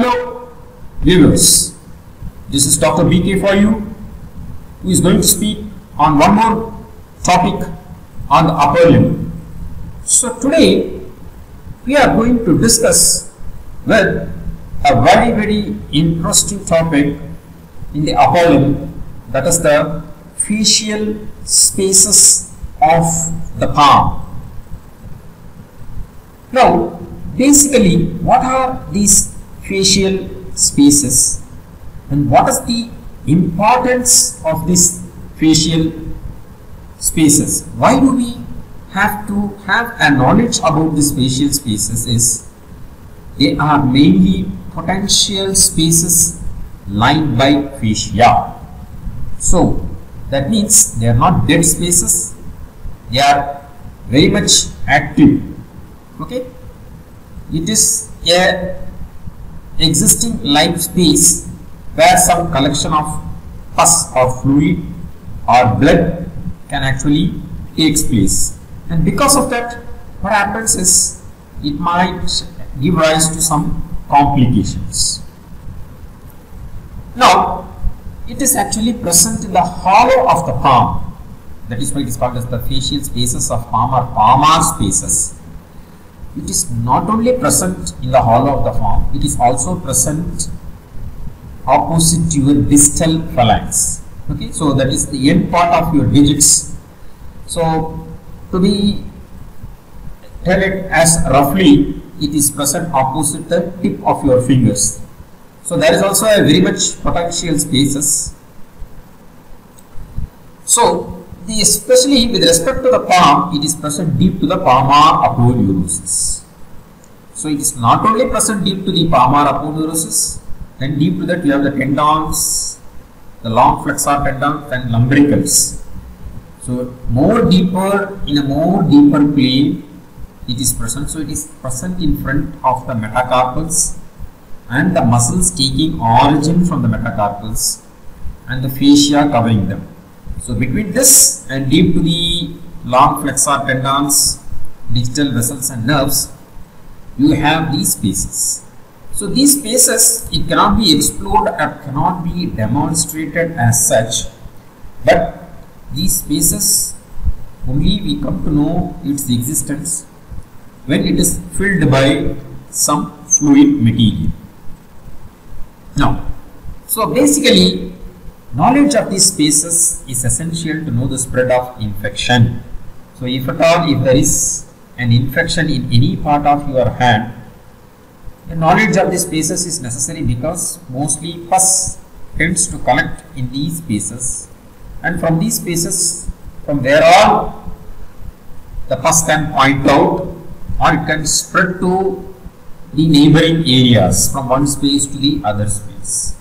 Hello, viewers. This is Dr. BK for you, who is going to speak on one more topic on the upper limb. So today we are going to discuss with a very very interesting topic in the upper limb that is the fascial spaces of the palm. Now basically what are these fascial spaces and what is the importance of these fascial spaces? Why do we have to have a knowledge about these fascial spaces is they are mainly potential spaces lined by fascia. So that means they are not dead spaces, they are very much active. Okay, it is a existing life space where some collection of pus or fluid or blood can actually takes place and because of that what happens is it might give rise to some complications. Now it is actually present in the hollow of the palm that is why it is called as the fascial spaces of palm or palmar spaces. It is not only present in the hollow of the palm, it is also present opposite your distal phalanx. Okay, so that is the end part of your digits. So to be tell it as roughly, it is present opposite the tip of your fingers. So there is also a very much potential spaces. So the especially with respect to the palm, it is present deep to the palmar aponeurosis. So it is not only present deep to the palmar aponeurosis, then deep to that you have the tendons, the long flexor tendons and lumbricals. So more deeper in a more deeper plane, it is present. So it is present in front of the metacarpals and the muscles taking origin from the metacarpals and the fascia covering them. So between this and deep to the long flexor tendons, digital vessels and nerves, you have these spaces. So these spaces, it cannot be explored or cannot be demonstrated as such, but these spaces only we come to know its existence when it is filled by some fluid material. Now, so basically knowledge of these spaces is essential to know the spread of infection. So if at all if there is an infection in any part of your hand, the knowledge of these spaces is necessary because mostly pus tends to collect in these spaces. And from these spaces from there on the pus can point out or it can spread to the neighboring areas from one space to the other space.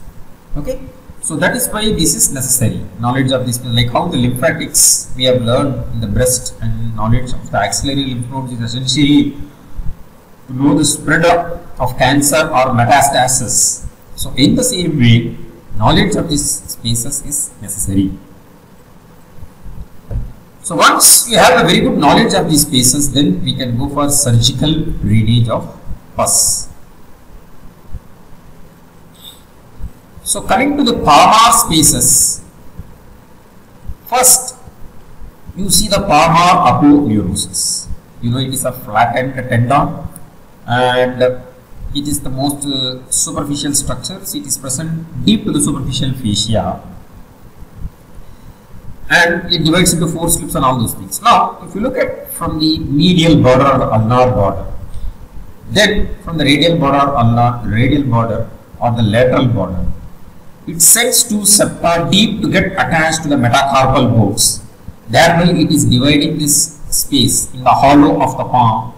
Okay so that is why this is necessary knowledge of this like how the lymphatics we have learned in the breast and knowledge of the axillary lymph nodes is essentially to know the spread of, cancer or metastasis. So in the same way knowledge of these spaces is necessary. So once we have a very good knowledge of these spaces, then we can go for surgical drainage of pus. So coming to the palmar spaces, first you see the palmar aponeurosis. You know it is a flattened tendon and it is the most uh, superficial structure. It is present deep to the superficial fascia and it divides into four slips and all those things. Now, if you look at from the medial border or ulnar border, then from the radial border or ulnar, radial border or the lateral border, it sends two septa deep to get attached to the metacarpal bones. Thereby, it is dividing this space in the hollow of the palm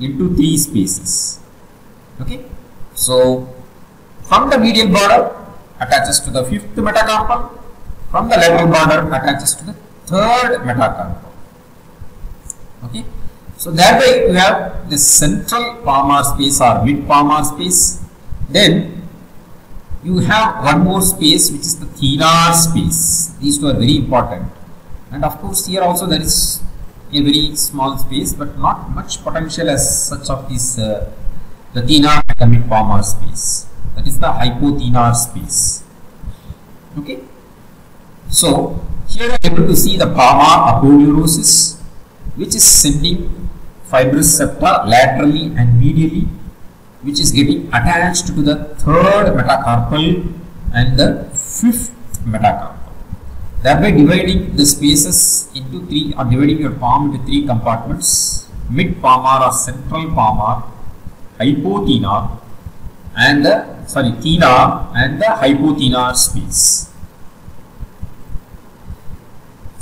into three spaces. Okay, so from the medial border attaches to the fifth metacarpal from the lateral border attaches to the third metacarpal. Okay. So way you have the central palmar space or mid palmar space. Then you have one more space which is the thenar space. These two are very important. And of course here also there is a very small space but not much potential as such of this uh, the thenar and the mid space. That is the hypothenar space. Okay. So here I am able to see the palmar aponeurosis which is sending fibrous septa laterally and medially which is getting attached to the third metacarpal and the fifth metacarpal. Thereby dividing the spaces into three or dividing your palm into three compartments mid palmar or central palmar hypothenar and the sorry thenar and the hypothenar space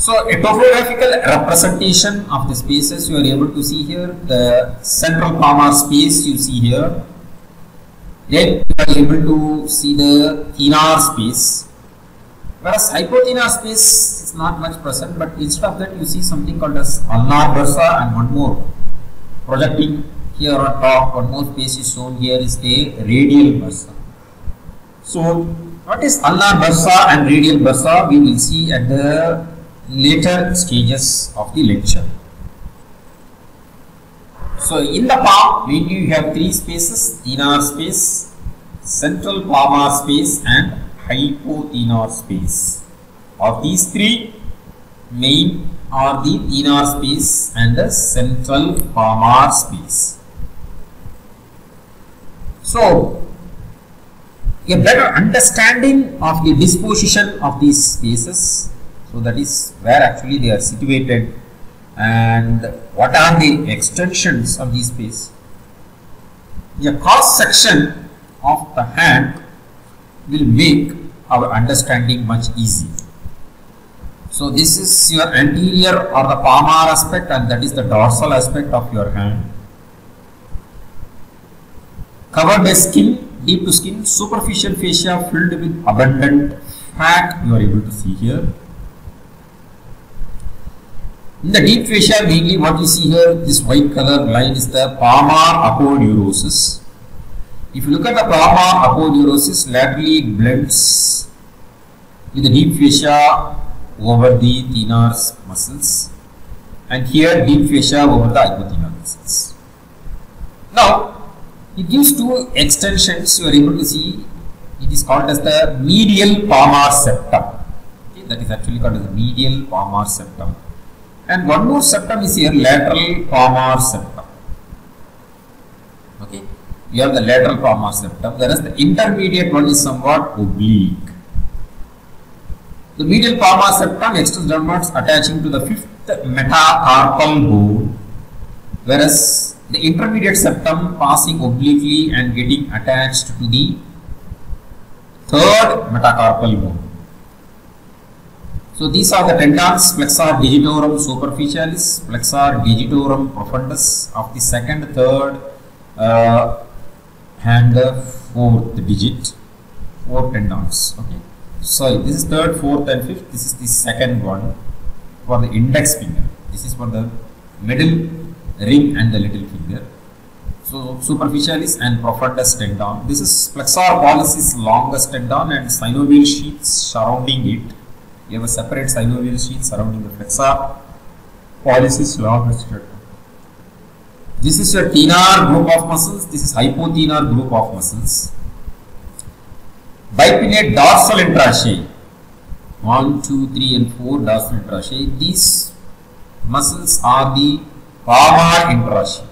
so a topographical representation of the spaces you are able to see here the central palmar space you see here. Then you are able to see the thenar space. Whereas hypothenar space is not much present but instead of that you see something called as ulnar bursa and one more. Projecting here on top one more space is shown. Here is the radial bursa. So what is ulnar bursa and radial bursa? We will see at the later stages of the lecture. So in the palm mainly you have three spaces thenar space central palmar space and hypothenar space. Of these three main are the thenar space and the central palmar space. So a better understanding of the disposition of these spaces so that is where actually they are situated and what are the extensions of this space a cross section of the hand will make our understanding much easy. So this is your anterior or the palmar aspect and that is the dorsal aspect of your hand. Covered by skin, deep to skin, superficial fascia filled with abundant fat you are able to see here. In the deep fascia mainly what you see here this white color line is the palmar aponeurosis. If you look at the palmar aponeurosis laterally it blends with the deep fascia over the thenar muscles and here deep fascia over the hypothenar muscles. Now it gives two extensions you are able to see it is called as the medial palmar septum okay, that is actually called as the medial palmar septum and one more septum is here lateral palmar septum. Okay. You have the lateral palmar septum. Whereas the intermediate one is somewhat oblique. The medial palmar septum extends downwards attaching to the fifth metacarpal bone. Whereas the intermediate septum passing obliquely and getting attached to the third metacarpal bone. So these are the tendons flexor digitorum superficialis, flexor digitorum profundus of the second, third uh, and fourth digit, four tendons. Okay. So this is third, fourth and fifth. This is the second one for the index finger. This is for the middle ring and the little finger. So superficialis and profundus tendon. This is flexor pollicis longus tendon and synovial sheaths surrounding it. You have a separate synovial sheath surrounding the flexor pollicis tendon. This is your thenar group of muscles. This is hypothenar group of muscles. Bipinnate dorsal interossei. 1, 2, 3 and 4 dorsal interossei. These muscles are the palmar interossei.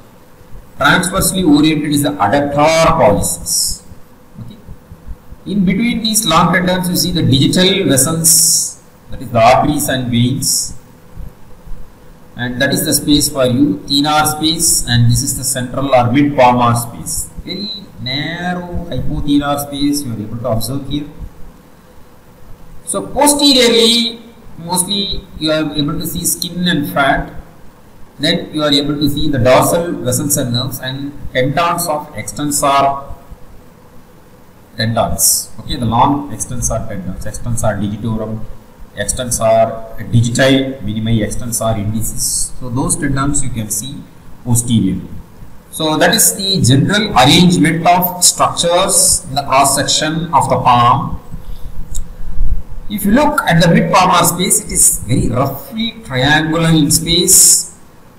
Transversely oriented is the adductor pollicis. Okay. In between these long tendons, you see the digital vessels, that is the arteries and veins, and that is the space for you, thenar space, and this is the central or mid palmar space. Very narrow hypothenar space you are able to observe here. So posteriorly, mostly you are able to see skin and fat then you are able to see the dorsal vessels and nerves and tendons of extensor tendons. Okay, the long extensor tendons, extensor digitorum, extensor digiti, minimi, extensor indicis. So those tendons you can see posteriorly. So that is the general arrangement of structures in the cross section of the palm. If you look at the mid palmar space, it is very roughly triangular in space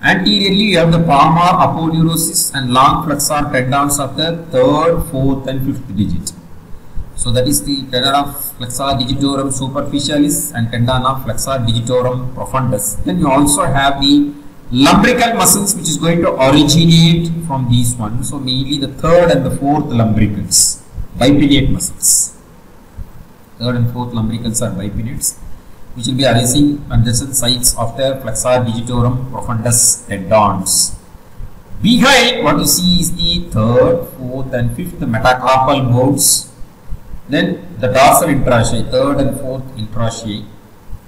Anteriorly, you have the palmar aponeurosis and long flexor tendons of the third, fourth, and fifth digit. So that is the tendon of flexor digitorum superficialis and tendon of flexor digitorum profundus. Then you also have the lumbrical muscles which is going to originate from these ones. So mainly the third and the fourth lumbricals, bipinnate muscles. Third and fourth lumbricals are bipinnate which will be arising adjacent sites of the flexor digitorum profundus tendons. Behind what you see is the third, fourth and fifth metacarpal bones. Then the dorsal interossei, third and fourth interossei.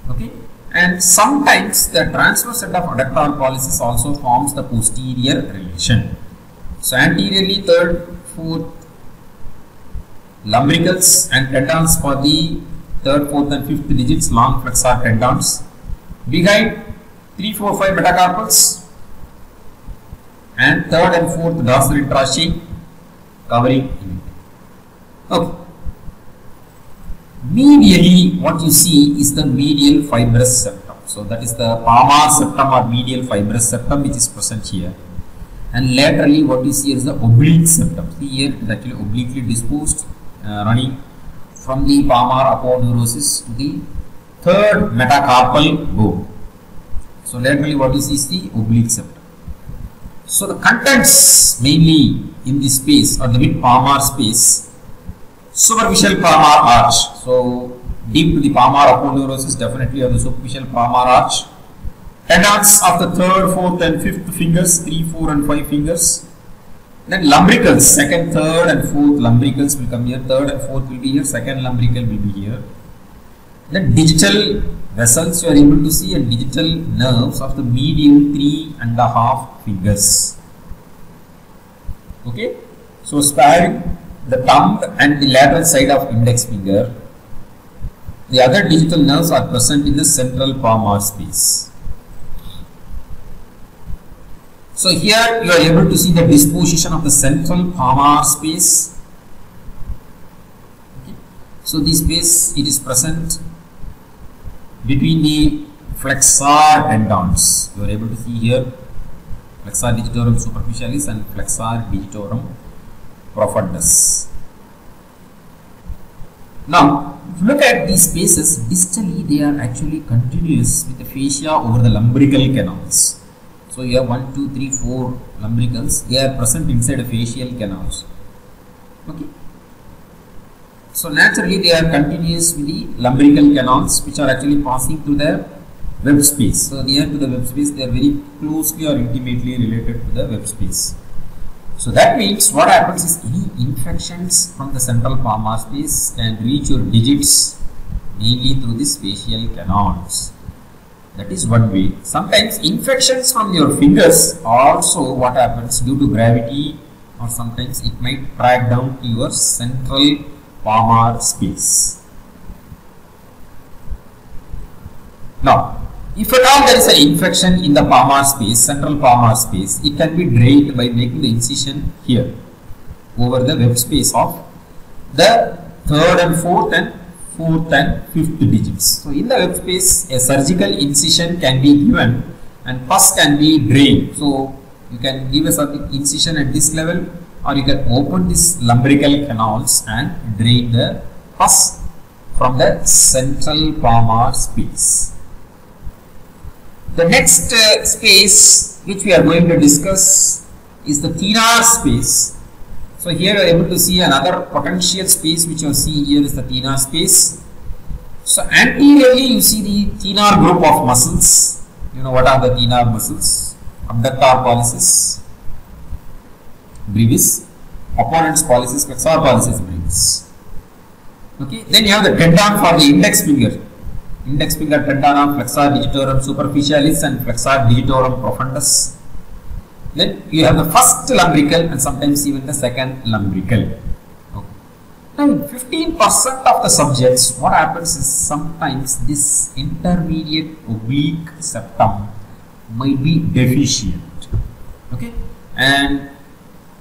Okay. And sometimes the transverse set of adductor pollicis also forms the posterior relation. So anteriorly third, fourth lumbricals and tendons for the third, fourth and fifth digits long flexor tendons. Behind 3, 4, 5 metacarpals and third and fourth dorsal interossei covering. Okay. Medially, what you see is the medial fibrous septum. So that is the palmar septum or medial fibrous septum which is present here. And laterally, what you see is the oblique septum. See here, it is actually obliquely disposed, uh, running from the palmar aponeurosis to the third metacarpal bone. So laterally, what you see is the oblique septum. So the contents mainly in this space or the mid palmar space, superficial palmar arch. So deep to the palmar aponeurosis definitely of the superficial palmar arch. Tendons of the third, fourth and fifth fingers, three, four and five fingers. Then lumbricals, second, third and fourth lumbricals will come here, third and fourth will be here, second lumbrical will be here. Then digital vessels you are able to see and digital nerves of the medial three and a half fingers. Okay, so sparing the thumb and the lateral side of index finger. The other digital nerves are present in the central palmar space. So here you are able to see the disposition of the central palmar space. So this space it is present between the flexor tendons. You are able to see here flexor digitorum superficialis and flexor digitorum profundus. Now, if you look at these spaces, distally they are actually continuous with the fascia over the lumbrical canals. So, you have 1, 2, 3, 4 lumbricals, they are present inside the fascial canals. Okay. So naturally they are continuous with the lumbrical canals which are actually passing through the web space. So near to the web space they are very closely or intimately related to the web space. So that means what happens is any infections from the central palmar space can reach your digits mainly through the fascial canals. That is one way. Sometimes infections from your fingers also what happens due to gravity or sometimes it might track down to your central palmar space. Now, if at all there is an infection in the palmar space, central palmar space, it can be drained by making the incision here over the web space of the third and fourth and fourth and fifth digits. So, in the web space, a surgical incision can be given and pus can be drained. So, you can give a surgical incision at this level or you can open these lumbrical canals and drain the pus from the central palmar space. The next uh, space which we are going to discuss is the thenar space. So here you are able to see another potential space which you see here is the thenar space. So anteriorly you see the thenar group of muscles. You know what are the thenar muscles? Abductor pollicis, brevis, opponens pollicis, flexor pollicis brevis. Okay, then you have the tendon for the index finger. Index finger tendon of flexor digitorum superficialis and flexor digitorum profundus. Then you have the first lumbrical and sometimes even the second lumbrical. Okay. Now, 15% of the subjects, what happens is sometimes this intermediate oblique septum might be deficient. Okay, and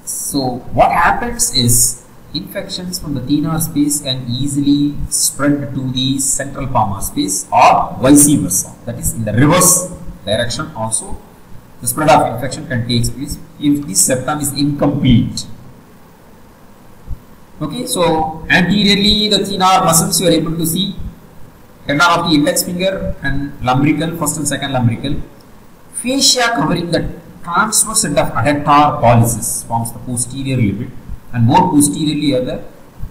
so what happens is infections from the thenar space can easily spread to the central palmar space or vice versa. That is in the reverse direction also the spread of infection can take place if the septum is incomplete. Okay, so anteriorly the thenar muscles you are able to see tendon of the index finger and lumbrical, first and second lumbrical. Fascia covering the transverse end of adductor pollicis forms the posterior limit and more posteriorly are the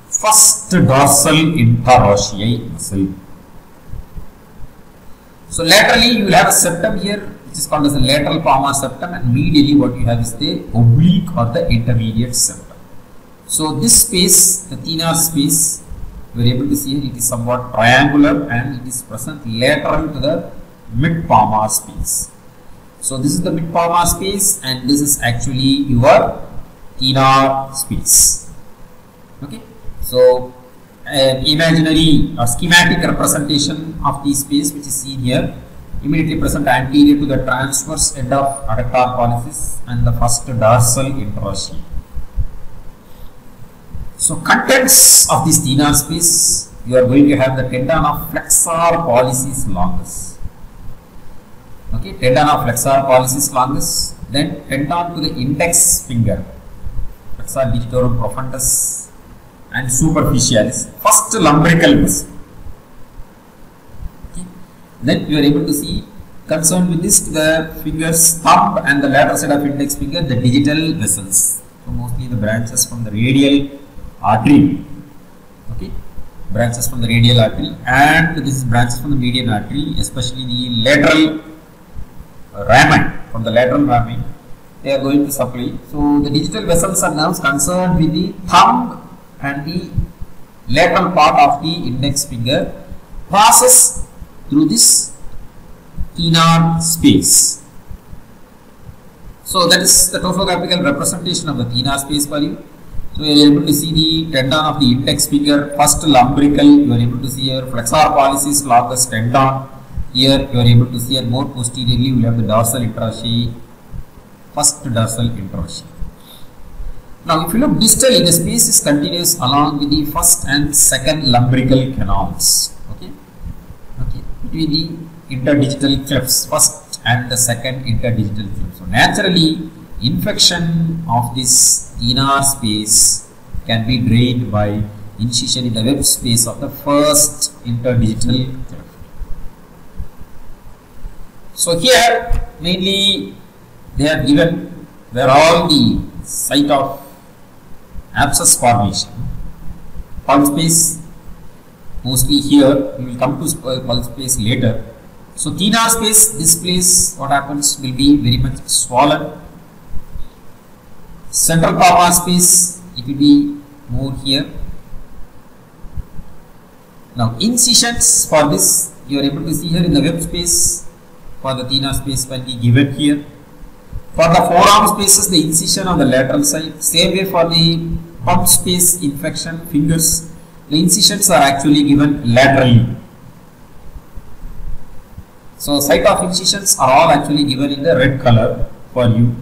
first dorsal interossei muscle. So laterally you will have a septum here which is called as the lateral palmar septum and medially what you have is the oblique or the intermediate septum. So this space, the thenar space, you are able to see it is somewhat triangular and it is present lateral to the mid palmar space. So this is the mid palmar space and this is actually your thenar space. Okay. So an imaginary or schematic representation of the space which is seen here immediately present anterior to the transverse end of adductor pollicis and the first dorsal interossei. So contents of this thenar space, you are going to have the tendon of flexor pollicis longus. Okay, tendon of flexor pollicis longus, then tendon to the index finger, digitorum profundus and superficialis, first lumbrical. Okay. Then you are able to see concerned with this the fingers thumb and the lateral side of index finger the digital vessels. So mostly the branches from the radial artery okay branches from the radial artery and this is branches from the median artery especially the lateral uh, ramen from the lateral ramen they are going to supply. So the digital vessels are now concerned with the thumb and the lateral part of the index finger passes through this thenar space. So that is the topographical representation of the thenar space for you. So you are able to see the tendon of the index finger, first lumbrical, you are able to see your flexor pollicis longus tendon. Here you are able to see and more posteriorly we have the dorsal interossei, first dorsal interossei. Now if you look distally, the space is continuous along with the first and second lumbrical canals. Okay, okay, between the interdigital clefts, first and the second interdigital cleft. So naturally infection of this thenar space can be drained by incision in the web space of the first interdigital cleft. So here mainly they are given where all the site of abscess formation. Pulp space mostly here we will come to pulp space later. So thenar space this place what happens will be very much swollen central palmar space it will be more here. Now incisions for this you are able to see here in the web space for the thenar space will be given here for the forearm spaces the incision on the lateral side. Same way for the pulp space infection fingers. The incisions are actually given laterally. So site of incisions are all actually given in the red color for you.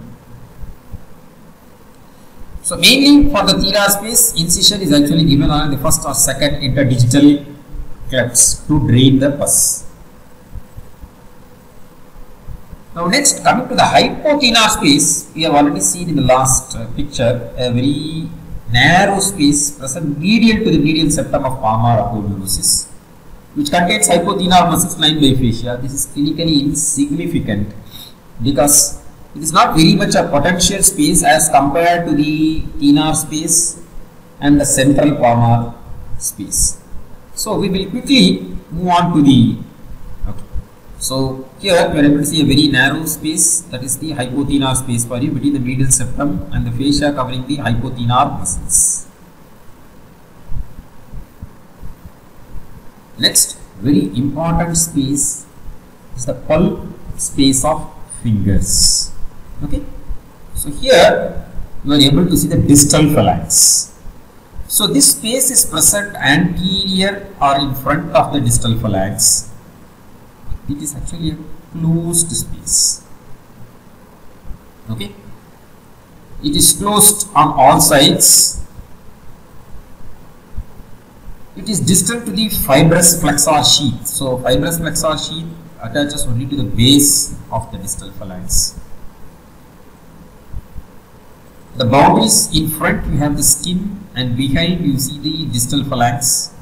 So mainly for the thenar space, incision is actually given on the first or second interdigital clefts to drain the pus. Now next coming to the hypothenar space, we have already seen in the last uh, picture a very narrow space present medial to the medial septum of palmar aponeurosis which contains hypothenar muscles lined by fascia. This is clinically insignificant because it is not very much a potential space as compared to the thenar space and the central palmar space. So we will quickly move on to the okay. So here we are able to see a very narrow space that is the hypothenar space for you between the medial septum and the fascia covering the hypothenar muscles. Next very important space is the pulp space of fingers. Okay? So here you are able to see the distal phalanx. So this space is present anterior or in front of the distal phalanx it is actually a closed space. Okay? It is closed on all sides. It is distal to the fibrous flexor sheath. So fibrous flexor sheath attaches only to the base of the distal phalanx. The boundaries in front you have the skin and behind you see the distal phalanx.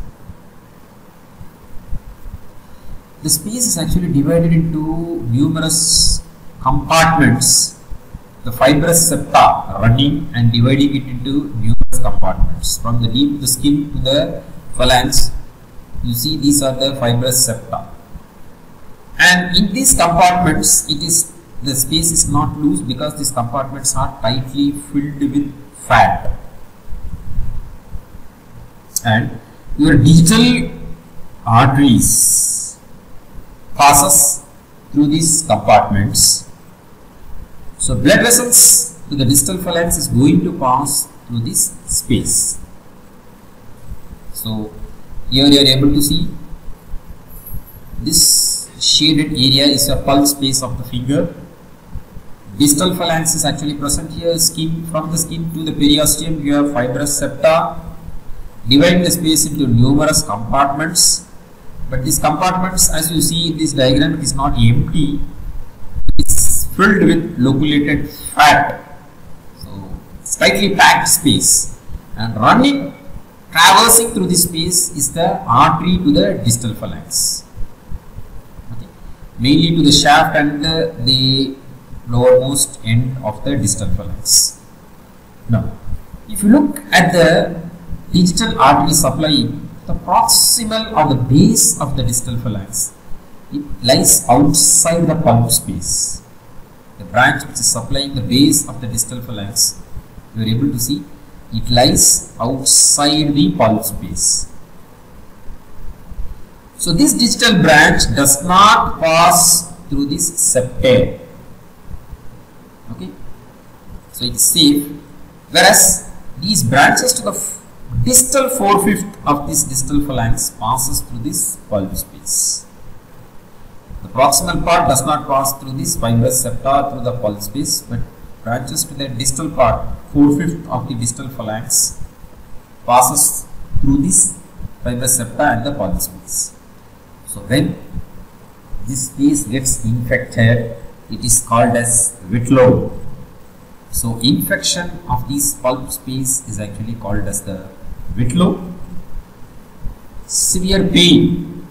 The space is actually divided into numerous compartments. The fibrous septa running and dividing it into numerous compartments. From the deep the skin to the phalanx, you see these are the fibrous septa. And in these compartments, it is the space is not loose because these compartments are tightly filled with fat and your digital arteries passes through these compartments. So blood vessels to the distal phalanx is going to pass through this space. So here you are able to see this shaded area is a pulp space of the finger distal phalanx is actually present here skin from the skin to the periosteum you have fibrous septa. Divide the space into numerous compartments but these compartments as you see in this diagram is not empty it's filled with loculated fat so slightly packed space and running traversing through this space is the artery to the distal phalanx okay. mainly to the shaft and the, the lowermost end of the distal phalanx. Now, if you look at the digital artery supplying the proximal or the base of the distal phalanx, it lies outside the pulp space. The branch which is supplying the base of the distal phalanx, you are able to see it lies outside the pulp space. So this digital branch does not pass through this septum okay so it's safe whereas these branches to the distal four-fifth of this distal phalanx passes through this pulp space the proximal part does not pass through this fibrous septa through the pulp space but branches to the distal part four-fifth of the distal phalanx passes through this fibrous septa and the pulp space so when this space gets infected it is called as Whitlow. So infection of this pulp space is actually called as the Whitlow. Severe pain,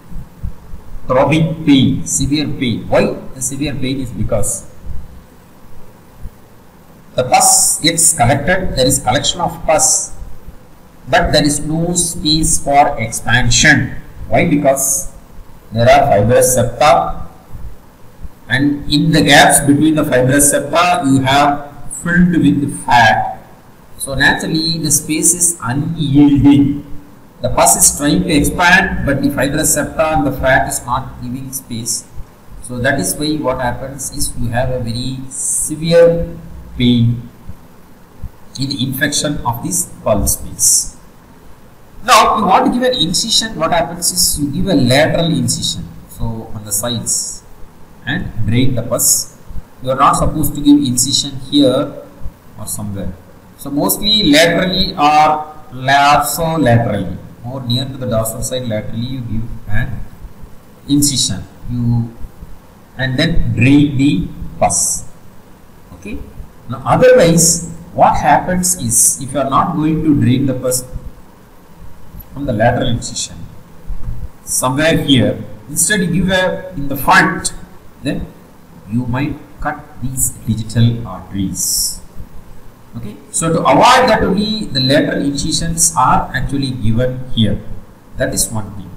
throbbing pain, severe pain. Why the severe pain is because the pus gets collected, there is collection of pus, but there is no space for expansion. Why? Because there are fibrous septa and in the gaps between the fibrous septa you have filled with fat. So naturally the space is unyielding. The pus is trying to expand but the fibrous septa and the fat is not giving space. So that is why what happens is you have a very severe pain in the infection of this pulp space. Now you want to give an incision, what happens is you give a lateral incision. So on the sides and drain the pus. You are not supposed to give incision here or somewhere. So mostly laterally or laterally or near to the dorsal side laterally you give an incision. You and then drain the pus. Okay. Now otherwise what happens is if you are not going to drain the pus from the lateral incision somewhere here instead you give a in the front then you might cut these digital arteries okay. So to avoid that only the lateral incisions are actually given here. That is one thing.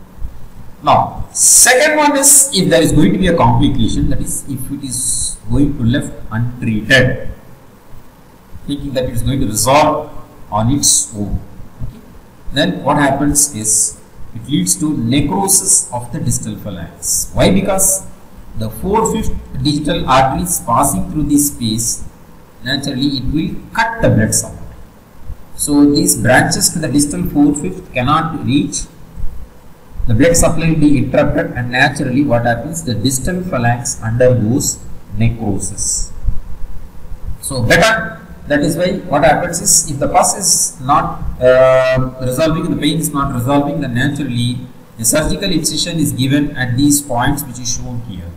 Now second one is if there is going to be a complication that is if it is going to left untreated thinking that it is going to resolve on its own. Okay. then what happens is it leads to necrosis of the distal phalanx. Why? Because the four-fifth digital arteries passing through this space, naturally it will cut the blood supply. So these branches to the distal four-fifth cannot reach, the blood supply will be interrupted and naturally what happens, the distal phalanx undergoes necrosis. So better, that is why what happens is if the pus is not uh, resolving, the pain is not resolving, then naturally a surgical incision is given at these points which is shown here.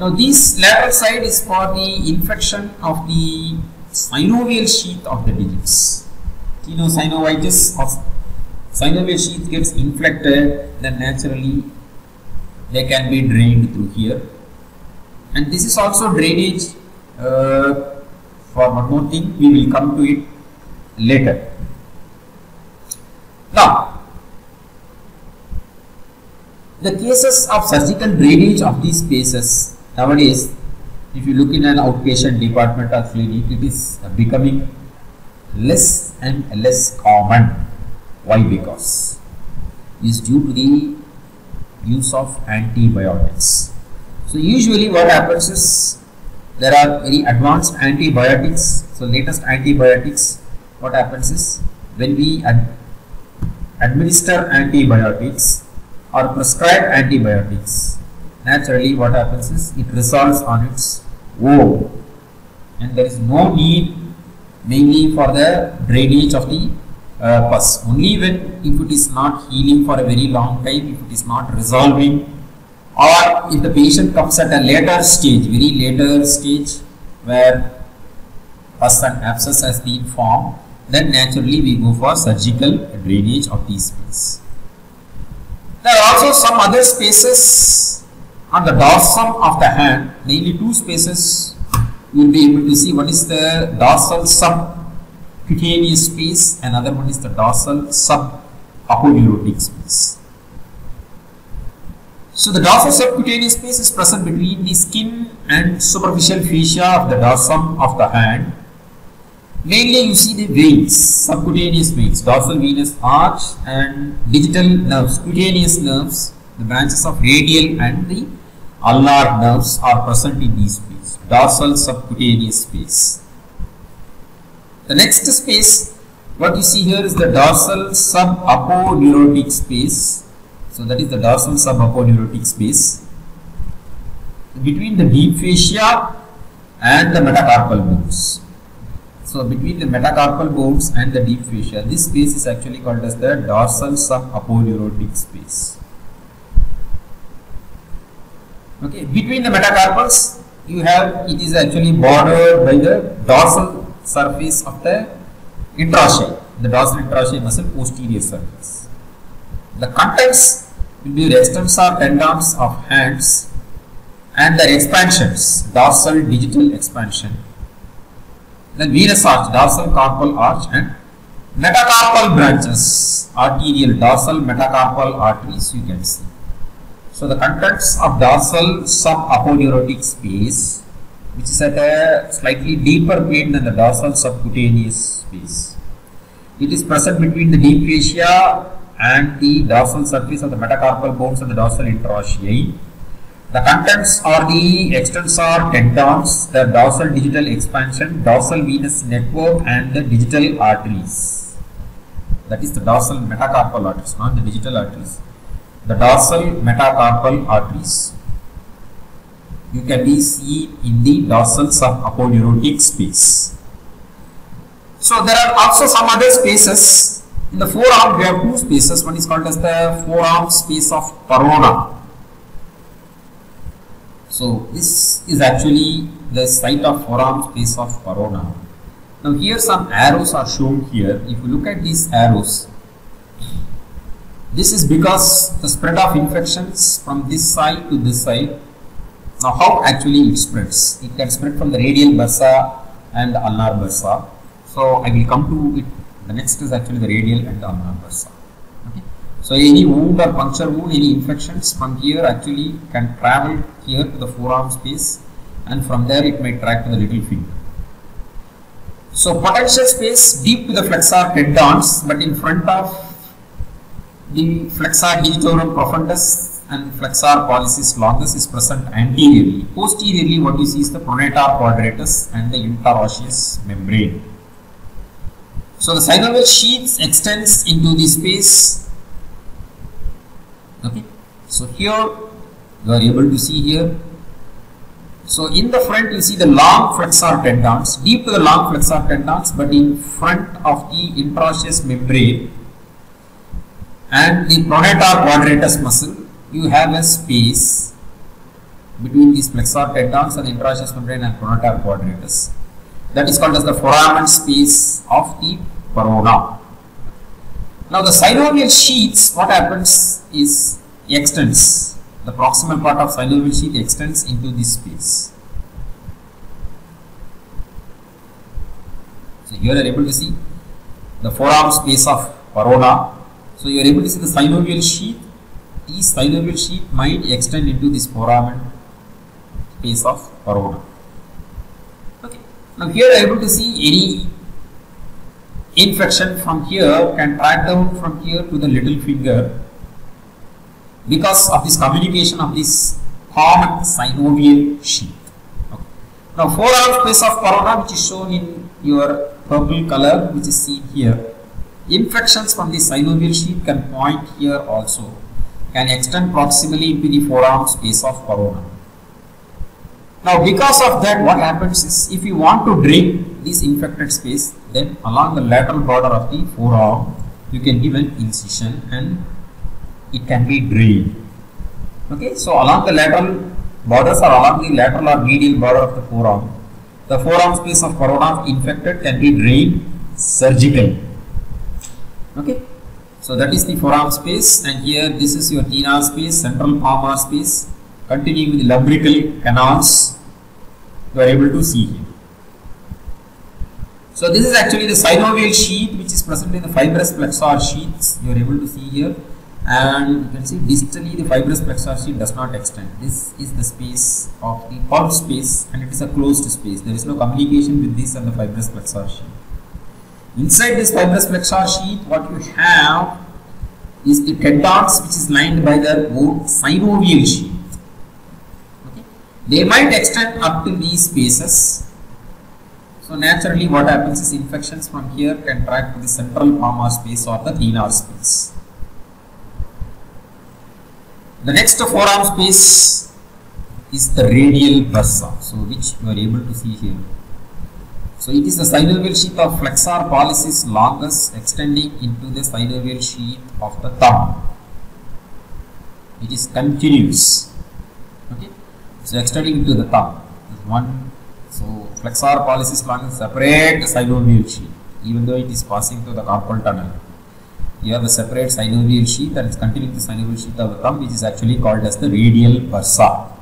Now this lateral side is for the infection of the synovial sheath of the digits. You know, synovitis of synovial sheath gets inflected, then naturally they can be drained through here. And this is also drainage uh, for one more thing, we will come to it later. Now, the cases of surgical drainage of these spaces nowadays, if you look in an outpatient department or clinic, it is becoming less and less common. Why? Because it is due to the use of antibiotics. So usually what happens is there are very advanced antibiotics. So latest antibiotics, what happens is when we ad administer antibiotics or prescribe antibiotics, naturally what happens is it resolves on its own and there is no need mainly for the drainage of the uh, pus. Only when if it is not healing for a very long time, if it is not resolving or if the patient comes at a later stage, very later stage where pus and abscess has been formed, then naturally we go for surgical drainage of these spaces. There are also some other spaces on the dorsum of the hand, mainly two spaces you will be able to see. One is the dorsal subcutaneous space, another one is the dorsal subaponeurotic space. So the dorsal subcutaneous space is present between the skin and superficial fascia of the dorsum of the hand. Mainly you see the veins, subcutaneous veins, dorsal venous arch and digital nerves, cutaneous nerves, the branches of radial and the ulnar nerves are present in these space, dorsal subcutaneous space. The next space, what you see here is the dorsal subaponeurotic space so that is the dorsal subaponeurotic space between the deep fascia and the metacarpal bones. So between the metacarpal bones and the deep fascia, this space is actually called as the dorsal subaponeurotic space. Okay, between the metacarpals, you have it is actually bordered by the dorsal surface of the interossei, the dorsal interossei muscle posterior surface. The contents will be the extensor tendons of hands and their expansions, dorsal digital expansion. Then venous arch, dorsal carpal arch and metacarpal branches, arterial, dorsal metacarpal arteries you can see. So the contents of dorsal subaponeurotic space which is at a slightly deeper plane than the dorsal subcutaneous space. It is present between the deep fascia and the dorsal surface of the metacarpal bones and the dorsal interossei. The contents are the extensor tendons, the dorsal digital expansion, dorsal venous network and the digital arteries. That is the dorsal metacarpal arteries, not the digital arteries. The dorsal metacarpal arteries. You can be seen in the dorsal subaponeurotic space. So there are also some other spaces in the forearm, we have two spaces. One is called as the forearm space of Parona. So this is actually the site of forearm space of Parona. Now here some arrows are shown here. If you look at these arrows, this is because the spread of infections from this side to this side. Now how actually it spreads? It can spread from the radial bursa and ulnar bursa. So I will come to it the next is actually the radial and the ulnar bursa. Okay. So any wound or puncture wound, any infections from here actually can travel here to the forearm space and from there it may track to the little finger. So potential space deep to the flexor tendons but in front of the flexor digitorum profundus and flexor pollicis longus is present anteriorly. Posteriorly what you see is the pronator quadratus and the interosseous membrane. So the synovial sheath extends into the space. Okay. So here you are able to see here. So in the front you see the long flexor tendons, deep to the long flexor tendons, but in front of the interosseous membrane and the pronator quadratus muscle, you have a space between these flexor tendons and interosseous membrane and pronator quadratus That is called as the forearm space of the Parona. Now the synovial sheaths, what happens is extends. The proximal part of synovial sheath extends into this space. So here you are able to see the forearm space of Parona. So you are able to see the synovial sheath. These synovial sheath might extend into this forearm space of Parona. Okay. Now here you are able to see any infection from here can track down from here to the little finger because of this communication of this common synovial sheath. Okay. Now forearm space of Parona which is shown in your purple color which is seen here. Infections from the synovial sheath can point here also can extend proximally into the forearm space of Parona. Now because of that what happens is if you want to drain this infected space then along the lateral border of the forearm you can give an incision and it can be drained. Okay, so along the lateral borders or along the lateral or medial border of the forearm the forearm space of Parona infected can be drained surgically. Okay, so that is the forearm space and here this is your thenar space, central palmar space continuing with the lumbrical canals you are able to see here. So this is actually the synovial sheath which is present in the fibrous flexor sheaths you are able to see here and you can see distally the fibrous flexor sheath does not extend. This is the space of the pulp space and it is a closed space. There is no communication with this and the fibrous flexor sheath. Inside this fibrous flexor sheath what you have is the tendons which is lined by the synovial sheath. Okay. They might extend up to these spaces so naturally what happens is infections from here can track to the central palmar space or the thenar space. The next forearm space is the radial bursa, so which you are able to see here. So it is the synovial sheath of flexor pollicis longus extending into the synovial sheath of the thumb. It is continuous. Okay, so extending into the thumb. One so flexor pollicis longus separate synovial sheath, even though it is passing through the carpal tunnel you have a separate synovial sheath and it's continuing the synovial sheath of the thumb which is actually called as the radial bursa.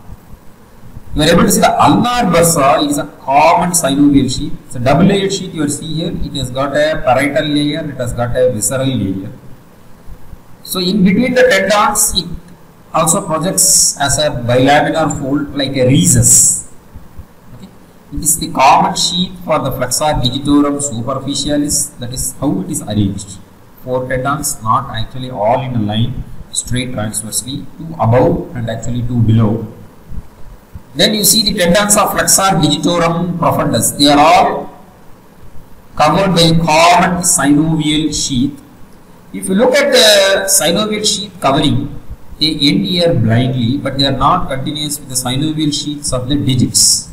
You are able to see the ulnar bursa is a common synovial sheath. It's a double layered sheath you are see here. It has got a parietal layer, it has got a visceral layer. So in between the tendons it also projects as a bilaminar fold like a rhesus. Okay. It is the common sheath for the flexor digitorum superficialis that is how it is arranged four tendons not actually all in a line straight transversely two above and actually two below then you see the tendons of flexor digitorum profundus. They are all covered by common synovial sheath. If you look at the synovial sheath covering they end here blindly but they are not continuous with the synovial sheaths of the digits.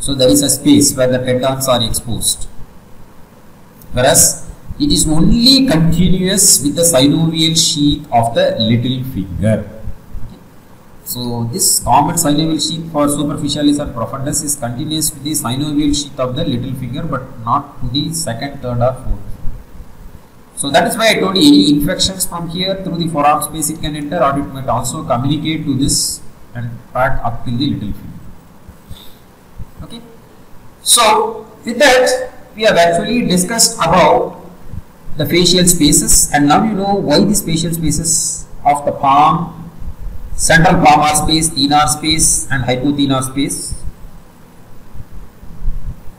So there is a space where the tendons are exposed. Whereas it is only continuous with the synovial sheath of the little finger. So this common synovial sheath for superficialis and profundus is continuous with the synovial sheath of the little finger but not to the second, third or fourth. So that is why I told you any infections from here through the forearm space it can enter or it might also communicate to this and pack up till the little finger. Okay. So with that we have actually discussed about the fascial spaces and now you know why the fascial spaces of the palm, central palmar space, thenar space and hypothenar space.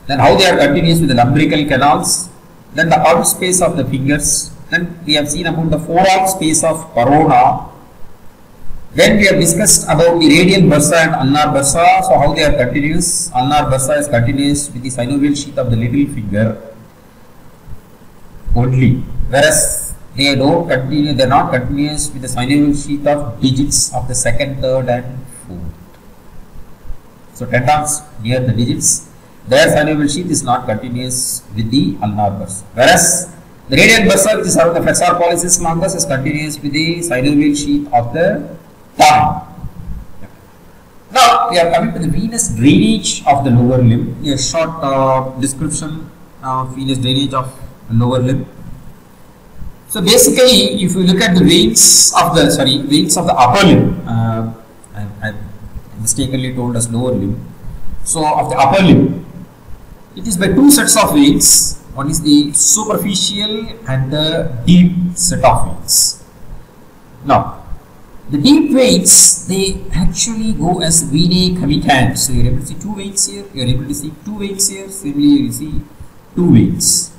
Then how they are continuous with the lumbrical canals. Then the out space of the fingers. Then we have seen about the forearm space of Parona. Then we have discussed about the radial bursa and ulnar bursa. So how they are continuous. Ulnar bursa is continuous with the synovial sheath of the little finger only whereas they don't continue they are not continuous with the synovial sheath of digits of the second third and fourth so tendons near the digits their synovial sheath is not continuous with the ulnar bursa whereas the radial bursa which is around the flexor pollicis longus is continuous with the synovial sheath of the thumb now we are coming to the venous drainage of the lower limb. A short uh, description of venous drainage of lower limb. So basically, if you look at the veins of the sorry veins of the upper limb, uh, I, I mistakenly told us lower limb. So of the upper limb, it is by two sets of veins. One is the superficial and the deep set of veins. Now, the deep veins they actually go as venae comitans. So you are able to see two veins here. You are able to see two veins here. Similarly, you see two veins.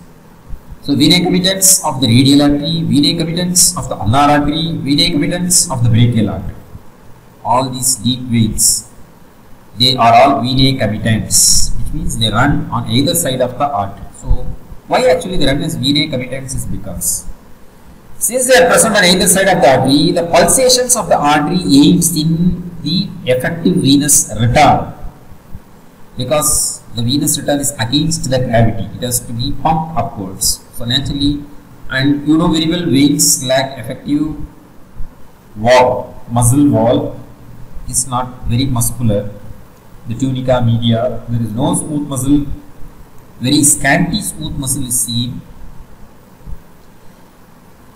So comitans of the radial artery, comitans of the ulnar artery, comitans of the brachial artery. All these deep veins, they are all comitans, which means they run on either side of the artery. So why actually they run as venae comitans is because since they are present on either side of the artery, the pulsations of the artery aids in the effective venous return because the venous return is against the gravity. It has to be pumped upwards. Naturally, and you know very well veins lack effective wall, muscle wall is not very muscular. The tunica media, there is no smooth muscle, very scanty smooth muscle is seen.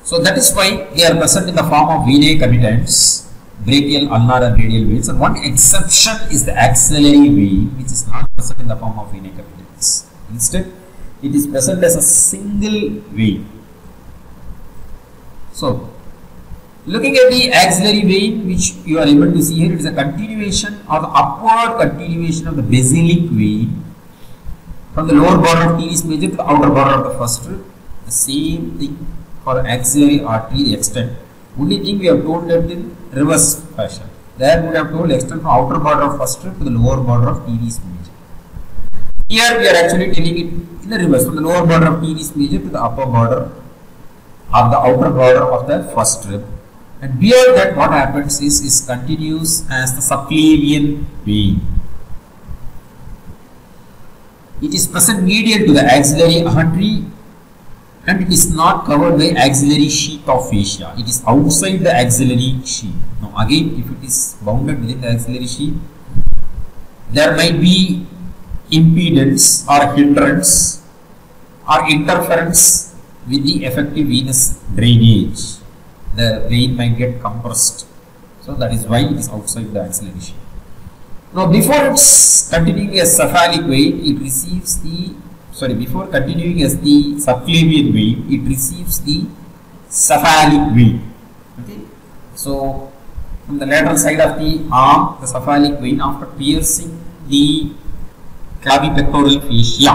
So that is why they are present in the form of venae comitants, brachial, ulnar and radial veins. And one exception is the axillary vein which is not present in the form of venae comitants. Instead, it is present as a single vein. So, looking at the axillary vein which you are able to see here, it is a continuation or the upward continuation of the basilic vein from the lower border of teres major to the outer border of the first rib. The same thing for axillary artery the extent. Only thing we have told that in reverse fashion. There we have told extent from outer border of first rib to the lower border of teres major. Here we are actually telling it in the reverse from the lower border of teres major to the upper border of the outer border of the first rib. And beyond that what happens is, is continues as the subclavian vein. It is present medial to the axillary artery and it is not covered by axillary sheath of fascia. It is outside the axillary sheath. Now again if it is bounded within the axillary sheath, there might be impedance or hindrance or interference with the effective venous drainage. The vein might get compressed. So that is why it is outside the axillary sheath. Now before it's continuing as cephalic vein, it receives the sorry before continuing as the subclavian vein, it receives the cephalic vein. Okay, so from the lateral side of the arm, the cephalic vein after piercing the clavipectoral fascia,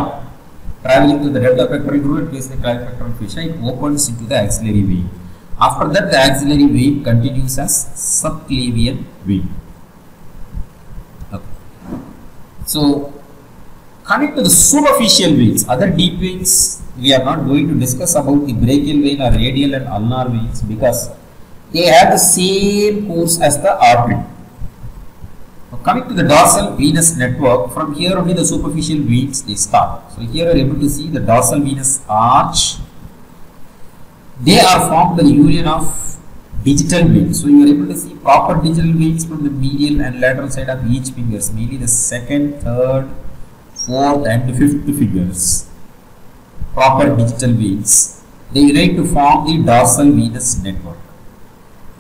traveling to the deltopectoral groove and piercing the clavipectoral fascia, it opens into the axillary vein. After that, the axillary vein continues as subclavian vein. So, coming to the superficial veins, other deep veins, we are not going to discuss about the brachial vein or radial and ulnar veins because they have the same course as the artery. Coming to the dorsal venous network, from here only the superficial veins they start. So, here you are able to see the dorsal venous arch. They are formed by the union of digital veins. So you are able to see proper digital veins from the medial and lateral side of each fingers, mainly the second, third, fourth and fifth fingers. Proper digital veins. They unite to form the dorsal venous network.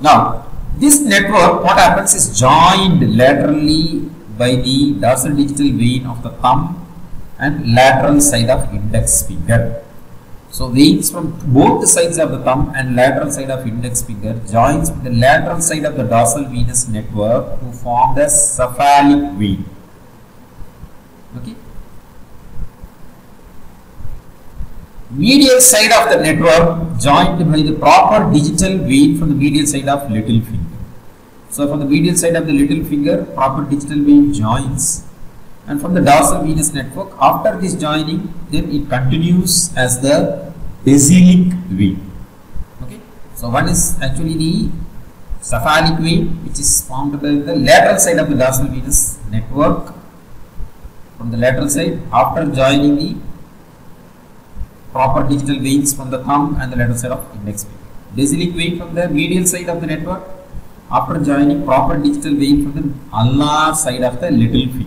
Now, this network, what happens is joined laterally by the dorsal digital vein of the thumb and lateral side of index finger. So veins from both the sides of the thumb and lateral side of index finger joins with the lateral side of the dorsal venous network to form the cephalic vein. Okay. Medial side of the network joined by the proper digital vein from the medial side of little finger. So from the medial side of the little finger, proper digital vein joins. And from the dorsal venous network after this joining then it continues as the basilic vein. Okay? So one is actually the cephalic vein which is formed by the lateral side of the dorsal venous network. From the lateral side after joining the proper digital veins from the thumb and the lateral side of index finger. Basilic vein from the medial side of the network after joining proper digital vein from the ulnar side of the little finger.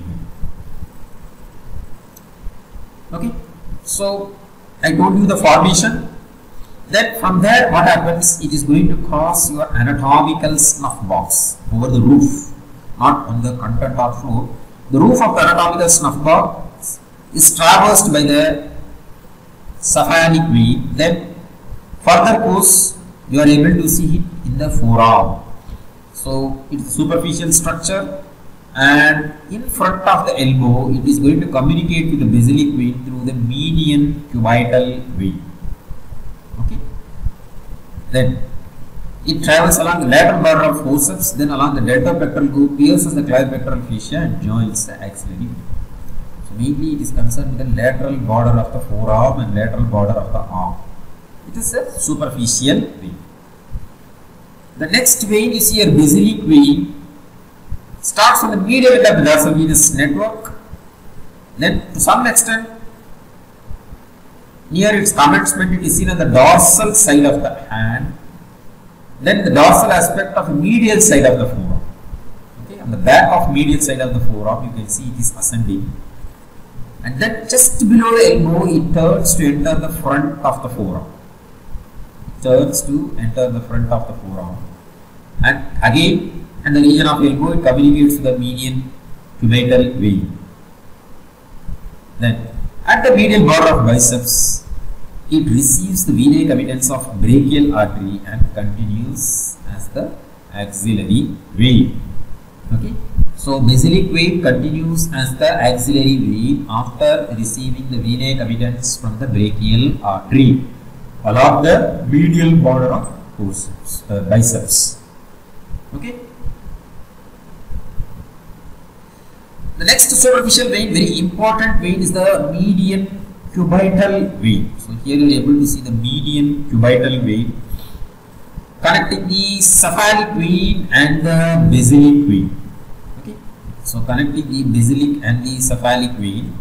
Okay, so I told you the formation. Then from there, what happens? It is going to cross your anatomical snuff box over the roof, not on the content or floor. The roof of the anatomical snuff box is traversed by the cephalic vein. Then further course, you are able to see it in the forearm. So it's superficial structure and in front of the elbow it is going to communicate with the basilic vein through the median cubital vein. Okay. Then it travels along the lateral border of forceps, then along the deltopectoral groove, pierces the clavipectoral fascia and joins the axillary. So mainly it is concerned with the lateral border of the forearm and lateral border of the arm. It is a superficial vein. The next vein is here basilic vein starts from the medial end of the venous network. Then to some extent near its commencement it is seen on the dorsal side of the hand. Then the dorsal aspect of the medial side of the forearm. Okay, on the back of medial side of the forearm you can see it is ascending. And then just below the elbow it turns to enter the front of the forearm turns to enter the front of the forearm. And again, in the region of elbow, it communicates to the median cubital vein. Then, at the medial border of biceps, it receives the venae comitans of brachial artery and continues as the axillary vein. Okay. So, basilic vein continues as the axillary vein after receiving the venae comitans from the brachial artery along the medial border of forceps, uh, biceps. Okay. The next superficial vein, very important vein, is the median cubital vein. So here you are able to see the median cubital vein connecting the cephalic vein and the basilic vein. Okay. So connecting the basilic and the cephalic vein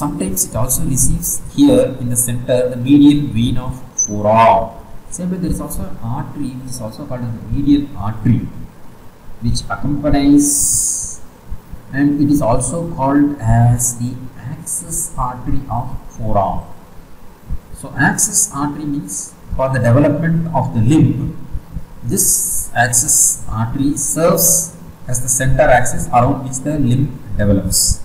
sometimes it also receives here in the center the median vein of forearm. Same way there is also an artery which is also called as the median artery which accompanies and it is also called as the axis artery of forearm. So axis artery means for the development of the limb this axis artery serves as the center axis around which the limb develops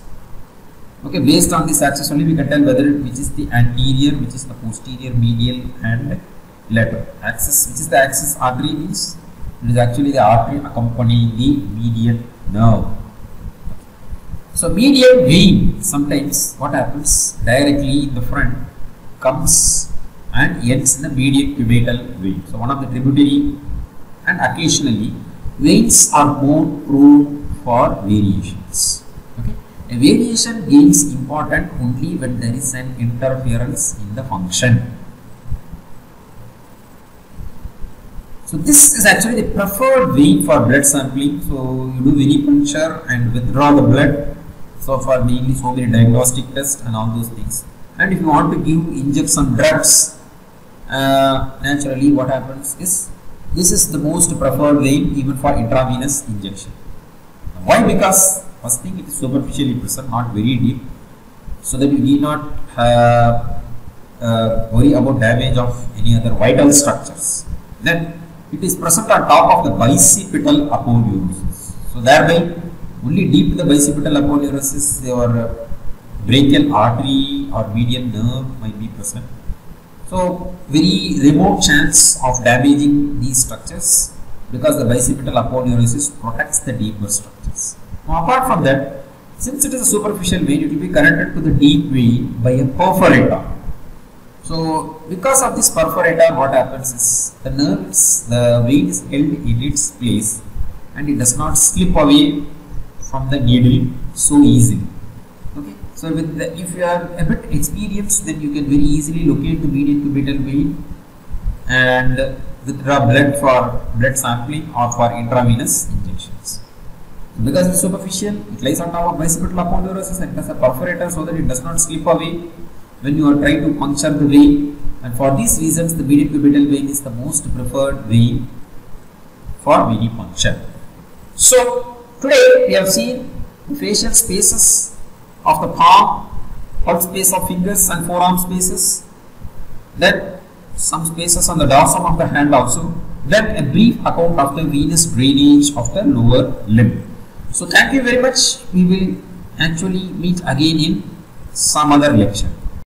okay based on this axis only we can tell whether which is the anterior which is the posterior medial and lateral axis which is the axis artery means it is actually the artery accompanying the median nerve. So median vein sometimes what happens directly in the front comes and ends in the median cubital vein. So one of the tributary and occasionally veins are more prone for variations a variation gains important only when there is an interference in the function. So this is actually the preferred vein for blood sampling. So you do venipuncture and withdraw the blood. So for mainly so many diagnostic tests and all those things. And if you want to give inject some drugs, uh, naturally what happens is this is the most preferred vein even for intravenous injection. Why? Because First thing, it is superficially present, not very deep, so that we need not have, uh, worry about damage of any other vital structures. Then it is present on top of the bicipital aponeurosis. So thereby, only deep the bicipital aponeurosis, your brachial artery or median nerve might be present. So very remote chance of damaging these structures because the bicipital aponeurosis protects the deeper structures. Now, apart from that, since it is a superficial vein, it will be connected to the deep vein by a perforator. So, because of this perforator, what happens is the nerves, the vein is held in its place and it does not slip away from the needle so easily. Okay. So, with the, if you are a bit experienced, then you can very easily locate the median cubital vein and withdraw blood for blood sampling or for intravenous injections. Because it's superficial, it lies on top of bicipital aponeurosis and has a perforator so that it does not slip away when you are trying to puncture the vein. And for these reasons, the median cubital vein is the most preferred vein for venipuncture. So today we have seen the fascial spaces of the palm, pulp space of fingers and forearm spaces, then some spaces on the dorsum of the hand also, then a brief account of the venous drainage of the lower limb. So thank you very much. We will actually meet again in some other lecture.